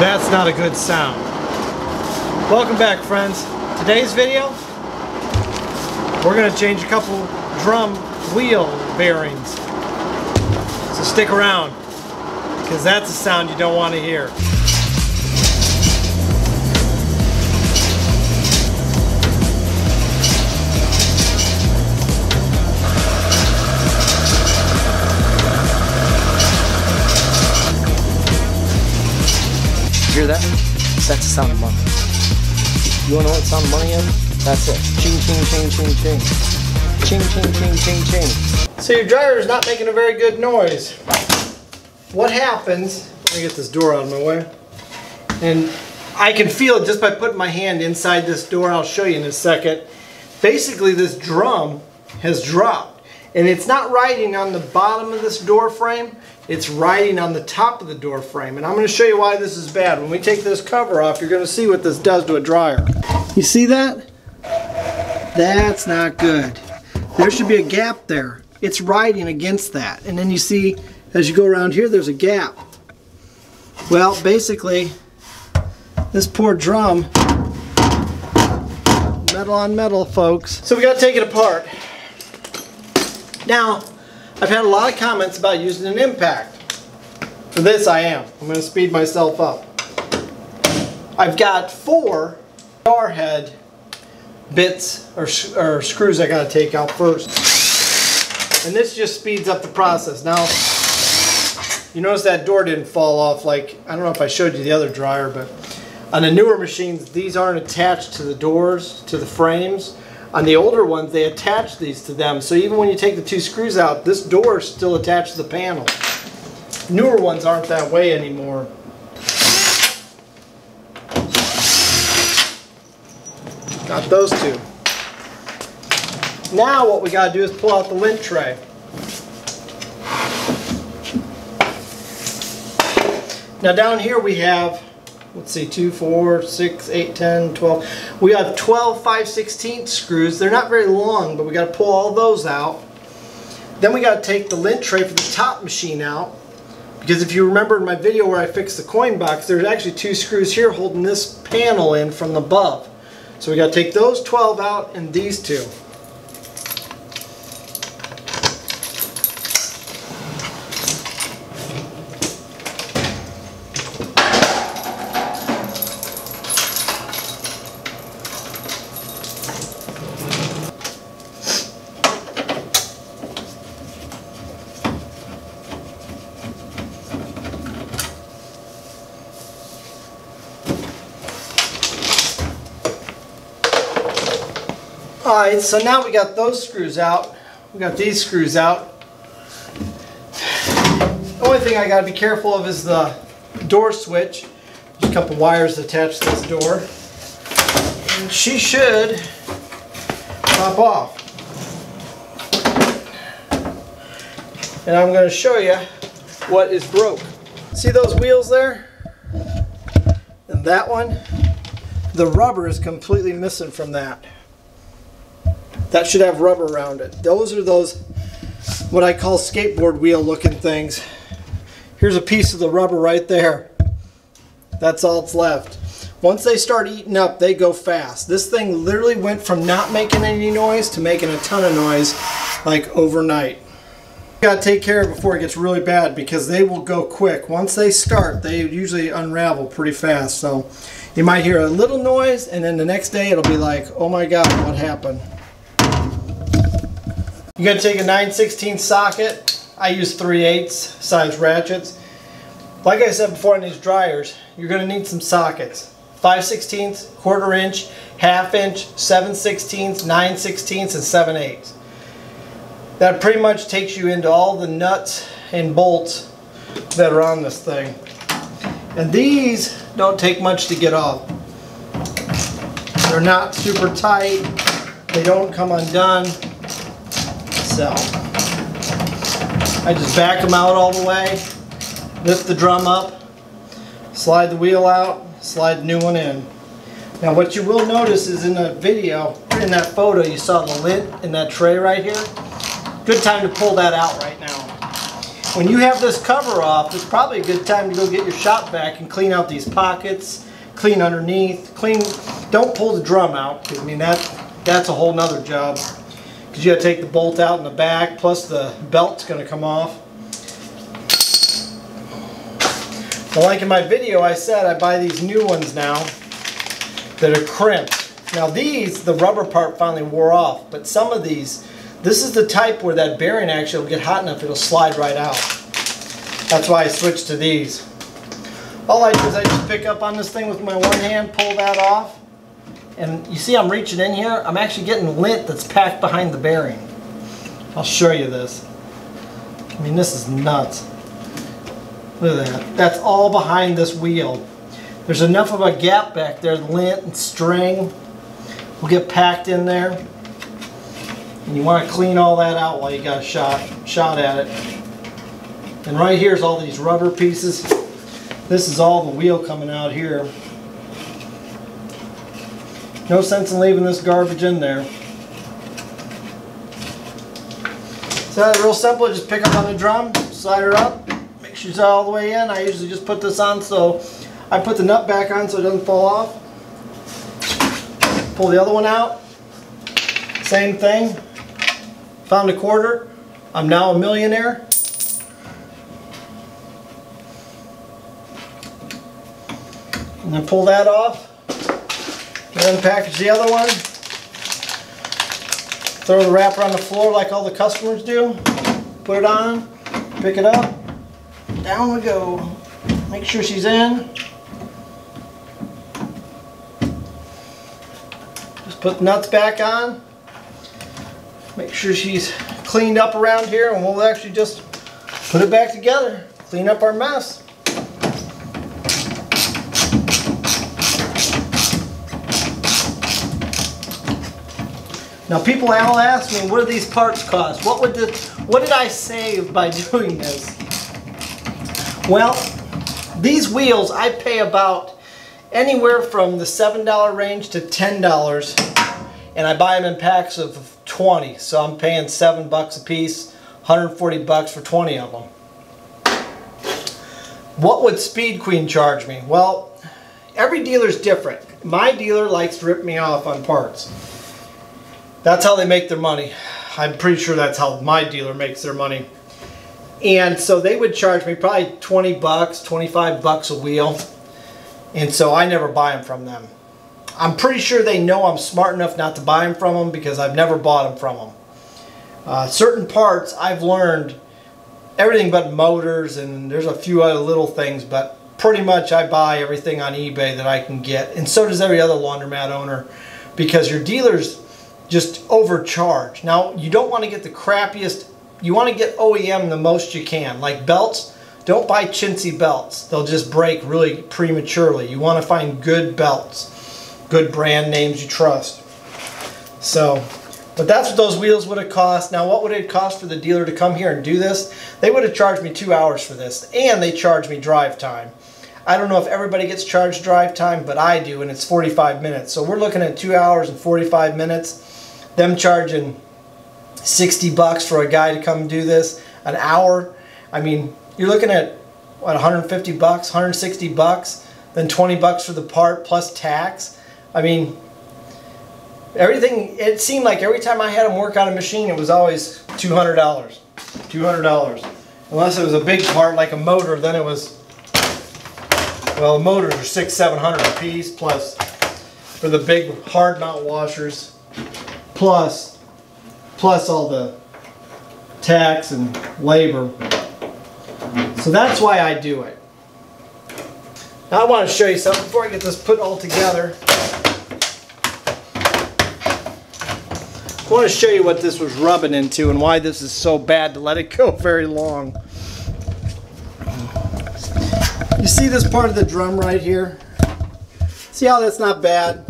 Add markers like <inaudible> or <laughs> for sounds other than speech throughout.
That's not a good sound. Welcome back friends. Today's video, we're going to change a couple drum wheel bearings. So stick around, because that's a sound you don't want to hear. Hear that? That's the sound of money. You wanna know what sound of money is? That's it. Ching, ching, ching, ching, ching. Ching, ching, ching, ching, ching. So your dryer is not making a very good noise. What happens, let me get this door out of my way, and I can feel it just by putting my hand inside this door, I'll show you in a second. Basically this drum has dropped and it's not riding on the bottom of this door frame, it's riding on the top of the door frame. And I'm going to show you why this is bad. When we take this cover off, you're going to see what this does to a dryer. You see that? That's not good. There should be a gap there. It's riding against that. And then you see, as you go around here, there's a gap. Well, basically, this poor drum, metal on metal, folks. So we got to take it apart. Now, I've had a lot of comments about using an impact. For this I am. I'm going to speed myself up. I've got four star head bits or, or screws I got to take out first. And this just speeds up the process. Now, you notice that door didn't fall off like, I don't know if I showed you the other dryer, but on the newer machines, these aren't attached to the doors, to the frames. On the older ones, they attach these to them. So even when you take the two screws out, this door still attached to the panel. Newer ones aren't that way anymore. Got those two. Now what we got to do is pull out the lint tray. Now down here we have let's see, 2, 4, 6, 8, 10, 12. We have 12 5 16 screws. They're not very long, but we got to pull all those out. Then we got to take the lint tray for the top machine out. Because if you remember in my video where I fixed the coin box, there's actually two screws here holding this panel in from above. So we got to take those 12 out and these two. Alright, so now we got those screws out. We got these screws out. The only thing I got to be careful of is the door switch. There's a couple wires attached to this door. And she should pop off. And I'm going to show you what is broke. See those wheels there? And that one? The rubber is completely missing from that. That should have rubber around it. Those are those, what I call skateboard wheel looking things. Here's a piece of the rubber right there. That's all that's left. Once they start eating up, they go fast. This thing literally went from not making any noise to making a ton of noise like overnight. You gotta take care of before it gets really bad because they will go quick. Once they start, they usually unravel pretty fast. So you might hear a little noise and then the next day it'll be like, oh my God, what happened? You're going to take a 9 16 socket. I use 3 8 size ratchets. Like I said before on these dryers, you're going to need some sockets. 5 16 quarter inch, half inch, 7 16 9 16 and 7 8 That pretty much takes you into all the nuts and bolts that are on this thing. And these don't take much to get off. They're not super tight. They don't come undone. I just back them out all the way, lift the drum up, slide the wheel out, slide the new one in. Now what you will notice is in the video, in that photo, you saw the lint in that tray right here. Good time to pull that out right now. when you have this cover off, it's probably a good time to go get your shop vac and clean out these pockets, clean underneath, clean, don't pull the drum out, 'cause, I mean, that, that's a whole nother job. Because you gotta take the bolt out in the back, plus the belt's gonna come off. Now, like in my video, I said I buy these new ones now that are crimped. Now these, the rubber part finally wore off, but some of these, this is the type where that bearing actually will get hot enough it'll slide right out. That's why I switched to these. All I do is I just pick up on this thing with my one hand, pull that off, and you see I'm reaching in here, I'm actually getting lint that's packed behind the bearing. I'll show you this. I mean, this is nuts. Look at that. That's all behind this wheel. There's enough of a gap back there, lint and string will get packed in there. And you want to clean all that out while you got a shot, shot at it. And right here's all these rubber pieces. This is all the wheel coming out here. No sense in leaving this garbage in there. So real simple, just pick up on the drum, slide her up, make sure it's all the way in. I usually just put this on so I put the nut back on so it doesn't fall off. Pull the other one out. Same thing. Found a quarter. I'm now a millionaire. And then pull that off. Unpackage the other one. Throw the wrapper on the floor like all the customers do. Put it on. Pick it up. Down we go. Make sure she's in. Just put the nuts back on. Make sure she's cleaned up around here and we'll actually just put it back together. Clean up our mess. Now people all ask me, what do these parts cost? What would the, what did I save by <laughs> doing this? Well, these wheels I pay about anywhere from the $7 range to $10 and I buy them in packs of 20 so I'm paying 7 bucks a piece 140 bucks for 20 of them. What would Speed Queen charge me? Well every dealer's different. My dealer likes to rip me off on parts that's how they make their money. I'm pretty sure that's how my dealer makes their money. And so they would charge me probably 20 bucks 25 bucks a wheel. And so I never buy them from them. I'm pretty sure they know I'm smart enough not to buy them from them because I've never bought them from them. Uh, certain parts I've learned everything but motors and there's a few other little things but pretty much I buy everything on eBay that I can get. And so does every other laundromat owner because your dealers just overcharge. Now you don't want to get the crappiest, you want to get OEM the most you can like belts. Don't buy chintzy belts. They'll just break really prematurely. You want to find good belts good brand names you trust. So, but that's what those wheels would have cost. Now, what would it cost for the dealer to come here and do this? They would have charged me two hours for this, and they charge me drive time. I don't know if everybody gets charged drive time, but I do, and it's 45 minutes. So we're looking at two hours and 45 minutes. Them charging 60 bucks for a guy to come do this, an hour. I mean, you're looking at what 150 bucks, 160 bucks, then 20 bucks for the part plus tax. I mean, everything, it seemed like every time I had him work on a machine, it was always $200. $200. Unless it was a big part like a motor, then it was, well, the motors are six, seven hundred a piece, plus for the big hard mount washers, plus, plus all the tax and labor. So that's why I do it. Now I want to show you something before I get this put all together. I want to show you what this was rubbing into and why this is so bad to let it go <laughs> very long. You see this part of the drum right here? See how that's not bad?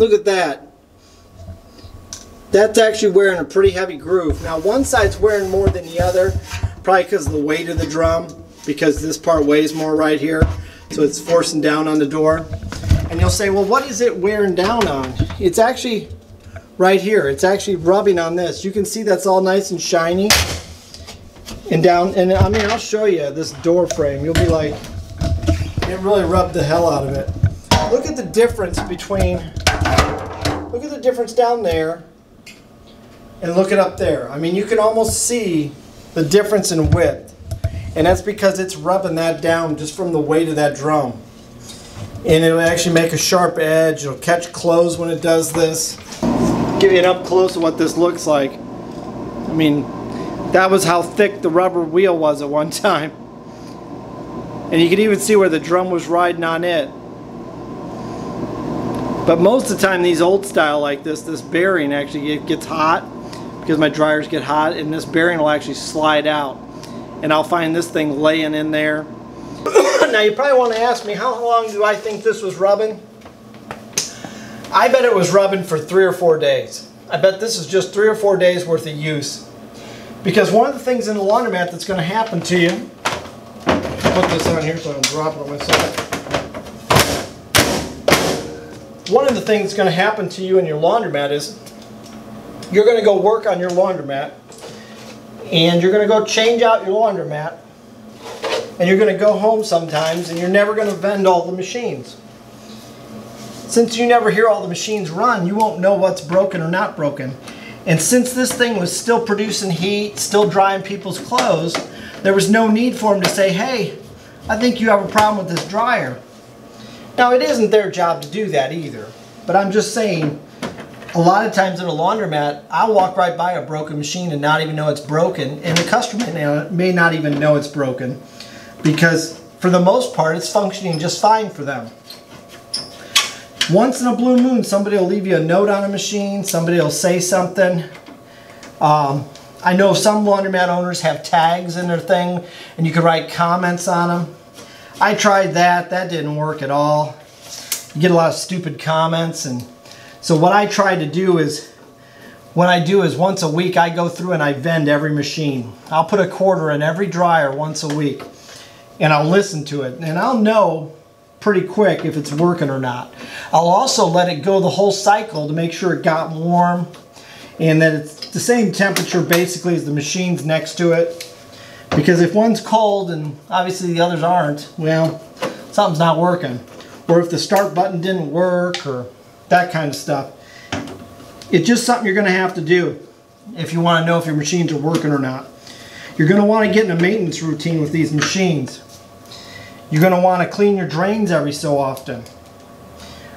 Look at that. That's actually wearing a pretty heavy groove. Now one side's wearing more than the other, probably because of the weight of the drum, because this part weighs more right here, so it's forcing down on the door. And you'll say, well, what is it wearing down on? It's actually right here. It's actually rubbing on this. You can see that's all nice and shiny. And down, and I mean, I'll show you this door frame. You'll be like, it really rubbed the hell out of it. Look at the difference between, look at the difference down there and look it up there. I mean, you can almost see the difference in width. And that's because it's rubbing that down just from the weight of that drum. And it'll actually make a sharp edge. It'll catch clothes when it does this. Give you an up close of what this looks like. I mean, that was how thick the rubber wheel was at one <laughs> time. And you can even see where the drum was riding on it. But most of the time these old style like this, this bearing actually gets hot because my dryers get hot and this bearing will actually slide out. And I'll find this thing laying in there. <coughs> now you probably want to ask me, how long do I think this was rubbing? I bet it was rubbing for three or four days. I bet this is just three or four days worth of use. Because one of the things in the laundromat that's going to happen to you, put this on here so I don't drop it on myself. One of the things that's going to happen to you in your laundromat is you're going to go work on your laundromat and you're going to go change out your laundromat and you're going to go home sometimes and you're never going to vend all the machines. Since you never hear all the machines run, you won't know what's broken or not broken. And since this thing was still producing heat, still drying people's clothes, there was no need for them to say, hey, I think you have a problem with this dryer. Now, it isn't their job to do that either. But I'm just saying, a lot of times in a laundromat, I'll walk right by a broken machine and not even know it's broken. And the customer may not even know it's broken because for the most part, it's functioning just fine for them. Once in a blue moon, somebody will leave you a note on a machine, somebody will say something. Um, I know some laundromat owners have tags in their thing and you can write comments on them. I tried that, that didn't work at all. You get a lot of stupid comments and so what I try to do is what I do is once a week I go through and I vend every machine. I'll put a quarter in every dryer once a week and I'll listen to it and I'll know pretty quick if it's working or not. I'll also let it go the whole cycle to make sure it got warm and that it's the same temperature basically as the machines next to it. Because if one's cold and obviously the others aren't, well, something's not working. Or if the start button didn't work or that kind of stuff. It's just something you're going to have to do if you want to know if your machines are working or not. You're going to want to get in a maintenance routine with these machines. You're going to want to clean your drains every so often.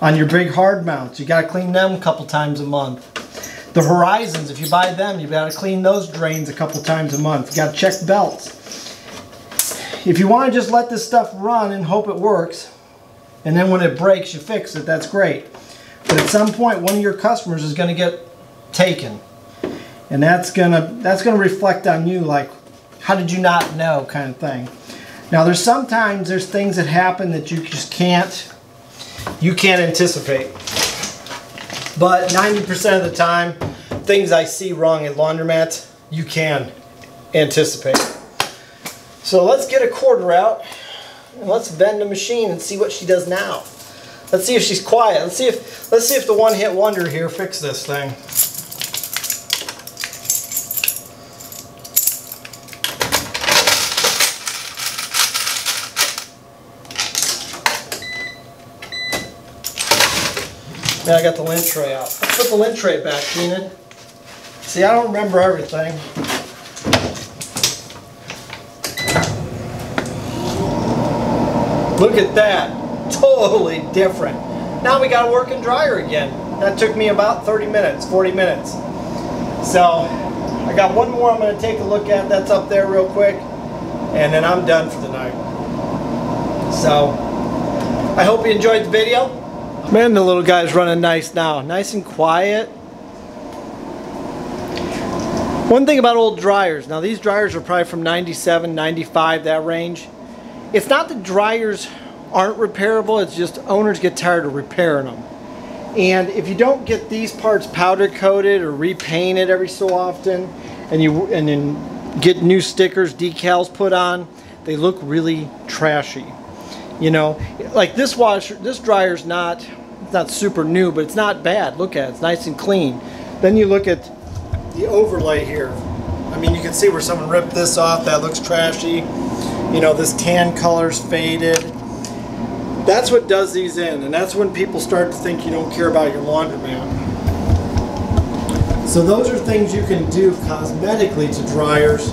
On your big hard mounts, you got to clean them a couple times a month. The Horizons, if you buy them, you've got to clean those drains a couple times a month. You got to check belts. If you want to just let this stuff run and hope it works, and then when it breaks, you fix it, that's great. But at some point, one of your customers is going to get taken. And that's going to that's going to reflect on you like, how did you not know kind of thing. Now there's sometimes there's things that happen that you just can't you can't anticipate. But 90% of the time, things I see wrong in laundromats, you can anticipate. So let's get a quarter out and let's vend the machine and see what she does now. Let's see if she's quiet. Let's see if let's see if the one hit wonder here fix this thing. Now I got the lint tray out. Let's put the lint tray back, Keenan. See, I don't remember everything. Look at that totally different. Now we got to work and dryer again. That took me about 30 minutes, 40 minutes. So I got one more I'm going to take a look at. That's up there real quick. And then I'm done for the night. So I hope you enjoyed the video. Man, the little guy's running nice now. Nice and quiet. One thing about old dryers. Now these dryers are probably from 97, 95, that range. It's not the dryers aren't repairable. It's just owners get tired of repairing them. And if you don't get these parts powder coated or repainted every so often, and you and then get new stickers, decals put on, they look really trashy. You know, like this washer, this dryer's not it's not super new, but it's not bad. Look at it, it's nice and clean. Then you look at the overlay here. I mean, you can see where someone ripped this off. That looks trashy. You know, this tan color's faded. That's what does these in, and that's when people start to think you don't care about your laundromat. So those are things you can do cosmetically to dryers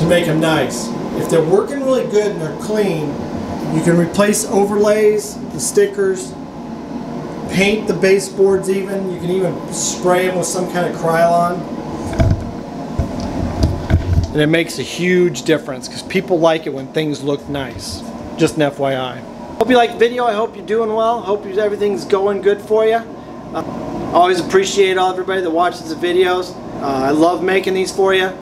to make them nice. If they're working really good and they're clean, you can replace overlays, the stickers, paint the baseboards even. You can even spray them with some kind of Krylon. And it makes a huge difference because people like it when things look nice. Just an FYI. Hope you like the video. I hope you're doing well. Hope everything's going good for you. Uh, always appreciate all everybody that watches the videos. Uh, I love making these for you.